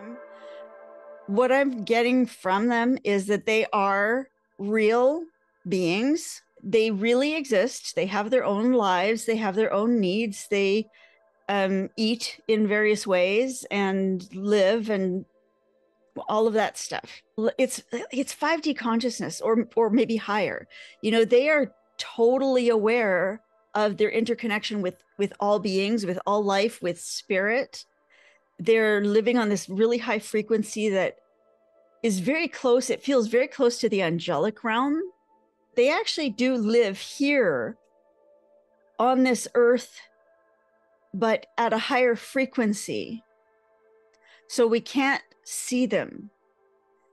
them. What I'm getting from them is that they are real beings. They really exist. They have their own lives, they have their own needs. They um, eat in various ways and live and all of that stuff. It's it's 5D consciousness or or maybe higher. You know, they are totally aware of their interconnection with with all beings, with all life, with spirit. They're living on this really high frequency that is very close. It feels very close to the angelic realm. They actually do live here on this earth, but at a higher frequency. So we can't see them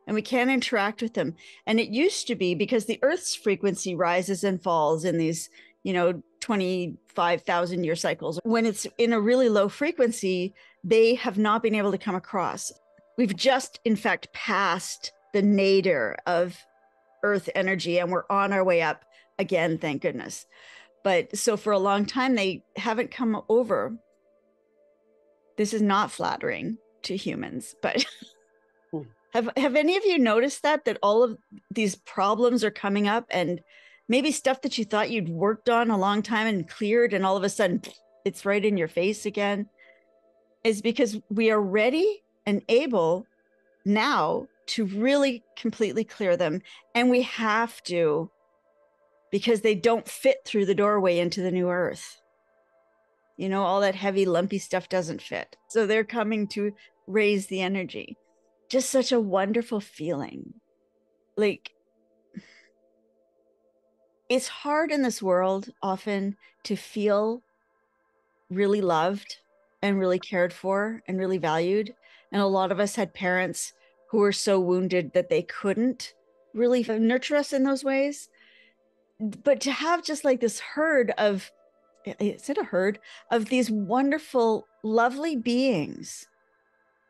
and we can't interact with them. And it used to be because the Earth's frequency rises and falls in these, you know, 25,000 year cycles. When it's in a really low frequency, they have not been able to come across. We've just, in fact, passed the nadir of Earth energy and we're on our way up again, thank goodness. But so for a long time, they haven't come over. This is not flattering to humans, but. Hmm. Have have any of you noticed that that all of these problems are coming up and maybe stuff that you thought you'd worked on a long time and cleared and all of a sudden it's right in your face again is because we are ready and able now to really completely clear them. And we have to because they don't fit through the doorway into the new earth. You know all that heavy lumpy stuff doesn't fit. So they're coming to raise the energy. Just such a wonderful feeling. Like, it's hard in this world often to feel really loved and really cared for and really valued. And a lot of us had parents who were so wounded that they couldn't really nurture us in those ways. But to have just like this herd of, is it a herd of these wonderful, lovely beings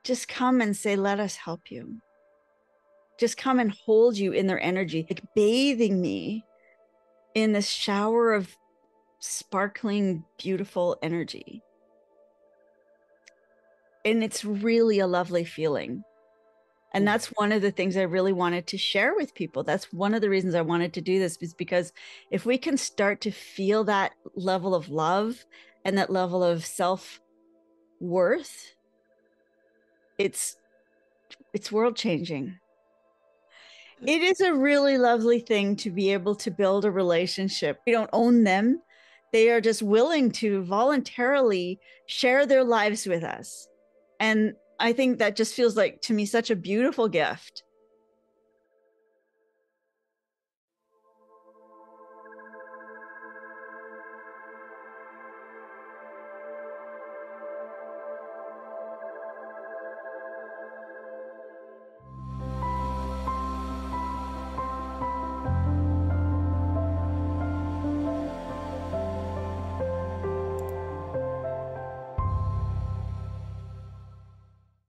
just come and say, Let us help you. Just come and hold you in their energy, like bathing me in this shower of sparkling, beautiful energy. And it's really a lovely feeling. And mm. that's one of the things I really wanted to share with people. That's one of the reasons I wanted to do this, is because if we can start to feel that level of love and that level of self worth, it's it's world changing it is a really lovely thing to be able to build a relationship. We don't own them. They are just willing to voluntarily share their lives with us. And i think that just feels like to me such a beautiful gift